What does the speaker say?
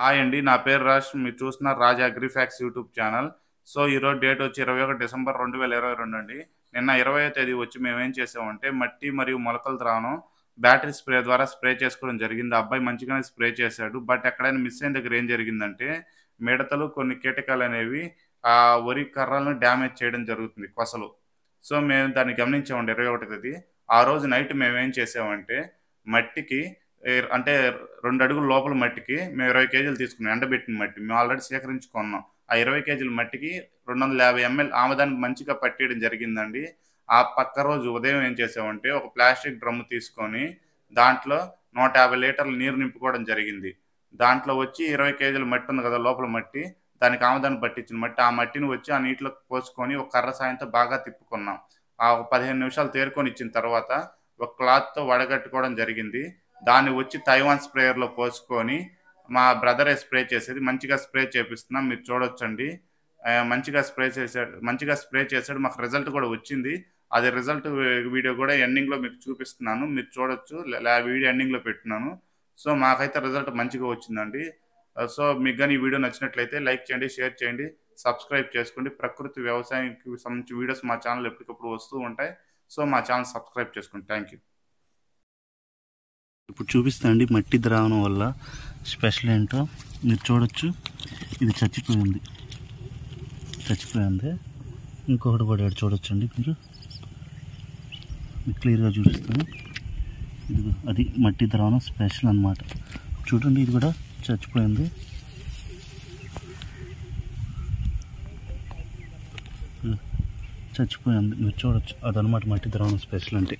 Hi అండి నా పేరు రాజ్. మీరు చూస్తున్నారు Raj Agri Facts YouTube channel so ఈరోజు డేట్ వచ్చి ఇరవై ఒకటి డిసెంబర్ రెండు వేల ఇరవై రెండు అండి. నిన్న ఇరవై తేదీ వచ్చి మేము ఏం చేసామంటే మట్టి మరియు మొలకల ద్రావణం బ్యాటరీ స్ప్రే ద్వారా స్ప్రే చేసుకోవడం జరిగింది. అబ్బాయి మంచిగానే స్ప్రే చేశాడు. బట్ ఎక్కడైనా మిస్ అయిన దగ్గర ఏం జరిగిందంటే మిడతలు కొన్ని కీటకాలు అనేవి ఆ వరి కర్రలను డ్యామేజ్ చేయడం జరుగుతుంది కొసలు. సో మేము దాన్ని గమనించామండి ఇరవై ఒకటి తేదీ. ఆ రోజు నైట్ మేము ఏం చేసామంటే మట్టికి అంటే రెండు అడుగుల లోపల మట్టికి మేము ఇరవై కేజీలు తీసుకున్నాం ఎండబెట్టిన మట్టి. మేము ఆల్రెడీ సేకరించుకున్నాం. ఆ ఇరవై కేజీల మట్టికి రెండు వందల యాభై ఎంఎల్ ఆమెదానికి మంచిగా పట్టేయడం జరిగిందండి. ఆ పక్క రోజు ఉదయం ఏం చేసామంటే ఒక ప్లాస్టిక్ డ్రమ్ము తీసుకొని దాంట్లో నూట యాభై లీటర్ల నీరు నింపుకోవడం జరిగింది. దాంట్లో వచ్చి ఇరవై కేజీల మట్టి ఉంది కదా లోపల మట్టి దానికి ఆమెదాన్ని పట్టించిన మట్టి. ఆ మట్టిని వచ్చి ఆ నీటిలో పోసుకొని ఒక కర్ర సాయంతో బాగా తిప్పుకున్నాం. ఆ ఒక పదిహేను నిమిషాలు తేరుకొని ఇచ్చిన తర్వాత ఒక క్లాత్తో వడగట్టుకోవడం జరిగింది. దాన్ని వచ్చి తైవాన్ స్ప్రేయర్లో పోసుకొని మా బ్రదరే స్ప్రే చేసేది. మంచిగా స్ప్రే చేపిస్తున్నాం. మీరు చూడొచ్చండి. మంచిగా స్ప్రే చేశాడు. మంచిగా స్ప్రే చేశాడు. మాకు రిజల్ట్ కూడా వచ్చింది. అది రిజల్ట్ వీడియో కూడా ఎండింగ్లో మీకు చూపిస్తున్నాను. మీరు చూడొచ్చు. వీడియో ఎండింగ్లో పెట్టున్నాను. సో మాకైతే రిజల్ట్ మంచిగా వచ్చిందండి. సో మీకు కానీ ఈ వీడియో నచ్చినట్లయితే లైక్ చేయండి షేర్ చేయండి సబ్స్క్రైబ్ చేసుకోండి. ప్రకృతి వ్యవసాయానికి సంబంధించిన వీడియోస్ మా ఛానల్ ఎప్పటికప్పుడు వస్తూ ఉంటాయి. సో మా ఛానల్ సబ్స్క్రైబ్ చేసుకోండి. Thank you. ఇప్పుడు చూపిస్తాండి మట్టి ద్రావణం వల్ల స్పెషల్ ఏంటో. మీరు చూడొచ్చు. ఇది చచ్చిపోయింది. చచ్చిపోయింది. ఇంకొకటి పడాడు చూడొచ్చండి మీరు క్లియర్గా చూపిస్తాను. ఇది అది మట్టి ద్రావణం స్పెషల్ అన్నమాట. చూడండి ఇది కూడా చచ్చిపోయింది. చచ్చిపోయింది. మీరు చూడొచ్చు. అదనమాట మట్టి ద్రావణం స్పెషల్ అంటే.